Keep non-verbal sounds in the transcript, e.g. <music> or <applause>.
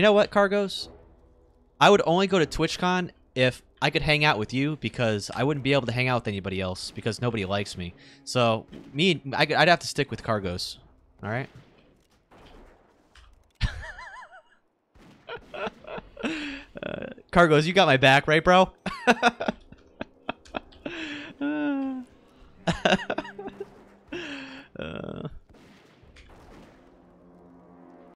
You know what, Cargos? I would only go to TwitchCon if I could hang out with you because I wouldn't be able to hang out with anybody else because nobody likes me. So me, I, would have to stick with Cargos. All right. uh, <laughs> Cargos, you got my back, right, bro? <laughs> <laughs>